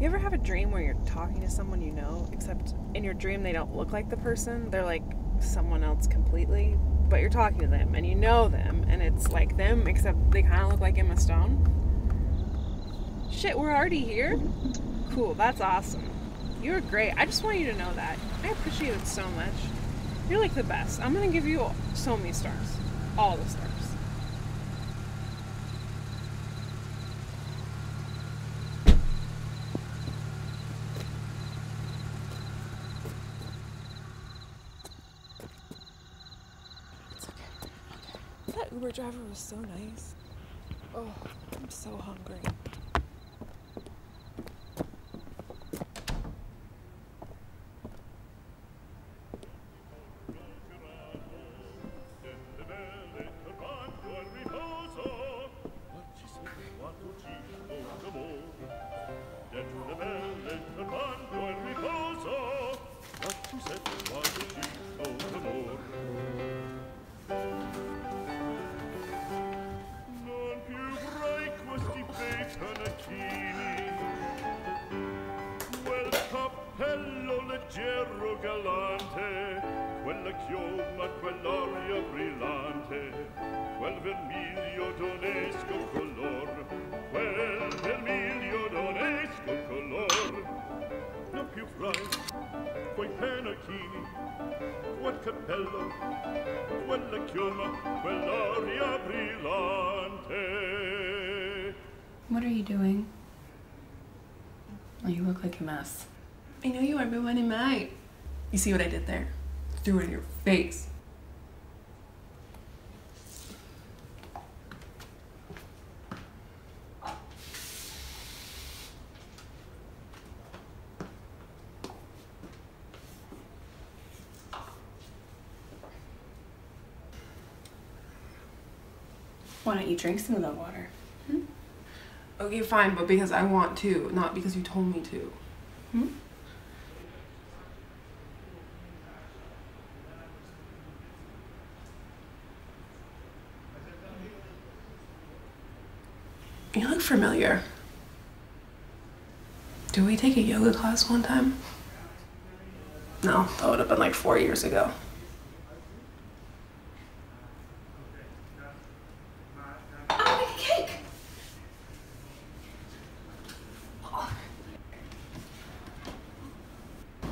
You ever have a dream where you're talking to someone you know, except in your dream they don't look like the person? They're like someone else completely, but you're talking to them and you know them, and it's like them, except they kind of look like Emma Stone? Shit, we're already here? Cool, that's awesome. You're great. I just want you to know that. I appreciate it so much. You're like the best. I'm gonna give you so many stars. All the stars. Uber driver was so nice. Oh, I'm so hungry. Cappello, quella chioma, quell'aria brillante. What are you doing? Oh, you look like a mess. I know you are, but what am I? You see what I did there? Threw it in your face. Why don't you drink some of that water? Okay, fine, but because I want to, not because you told me to. Hmm? You look familiar. Did we take a yoga class one time? No, that would have been like four years ago. I'll make a cake.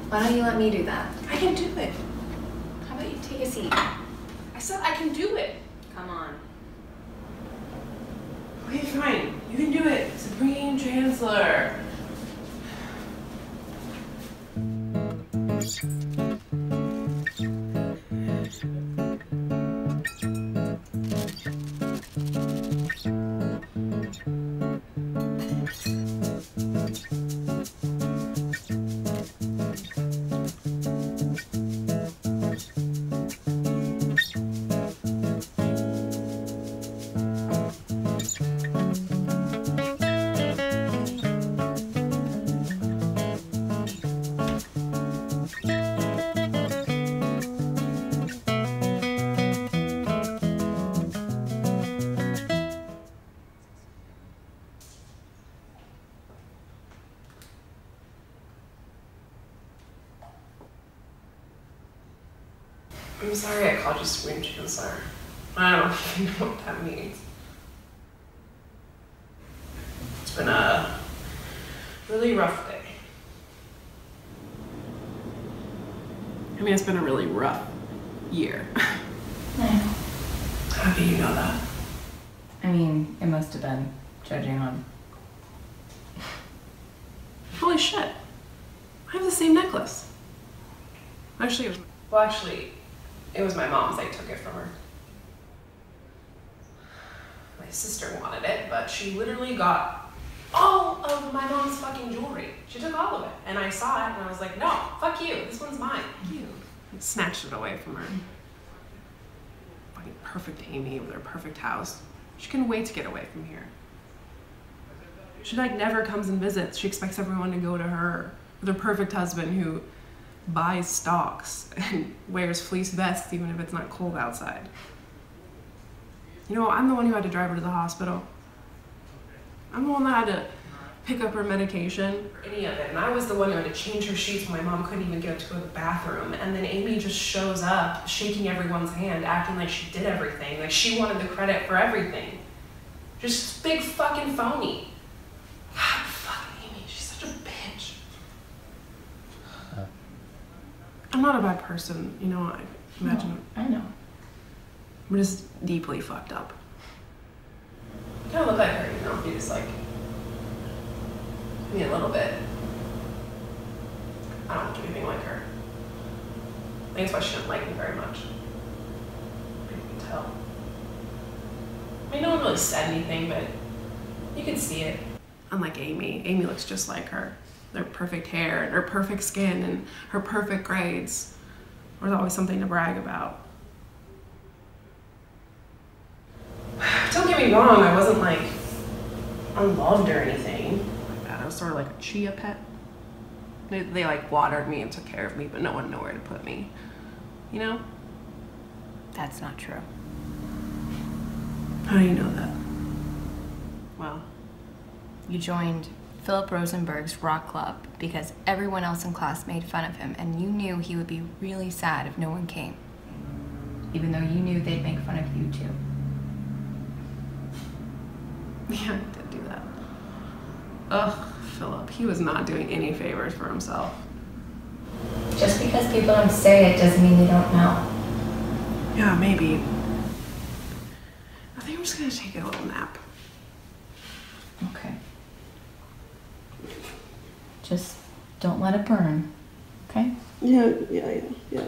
Why don't you let me do that? I can do it. How about you take a seat? I said I can do it. Come on. Okay, fine. You can do it. Supreme Chancellor. I'm sorry I called you Supreme Chancellor. I don't even know what that means. It's been a really rough day. I mean, it's been a really rough year. How do you know that? I mean, it must have been, judging on. Holy shit. I have the same necklace. Actually, it was. Well, actually, it was my mom's. I took it from her. My sister wanted it, but she literally got all of my mom's fucking jewelry. She took all of it. And I saw it and I was like, no, fuck you. This one's mine. You. Snatched it away from her. Fucking perfect Amy with her perfect house. She couldn't wait to get away from here. She like never comes and visits. She expects everyone to go to her with her perfect husband who buys stocks and wears fleece vests even if it's not cold outside. You know, I'm the one who had to drive her to the hospital. I'm the one that had to pick up her medication, any of it. And I was the one who had to change her sheets my mom couldn't even get to go to the bathroom. And then Amy just shows up, shaking everyone's hand, acting like she did everything, like she wanted the credit for everything. Just big fucking phony. God, fucking Amy, she's such a bitch. I'm not a bad person, you know. I imagine I know. I'm just deeply fucked up. I kind of look like her, you know. You just like me a little bit. I don't look anything like her. I think that's why she didn't like me very much. You can tell. I mean, no one really said anything, but you can see it. Unlike Amy, Amy looks just like her. Their perfect hair and her perfect skin and her perfect grades. There's always something to brag about. Don't get me wrong, I wasn't like unloved or anything like that. I was sort of like a chia pet. They, they like watered me and took care of me, but no one knew where to put me. You know? That's not true. How do you know that? Well, You joined Philip Rosenberg's rock club because everyone else in class made fun of him and you knew he would be really sad if no one came. Even though you knew they'd make fun of you too. yeah, I did do that. Ugh, Philip. He was not doing any favors for himself. Just because people don't say it doesn't mean they don't know. Yeah, maybe. I think I'm just gonna take a little nap. Okay. Just don't let it burn. Okay? Yeah, yeah, yeah, yeah.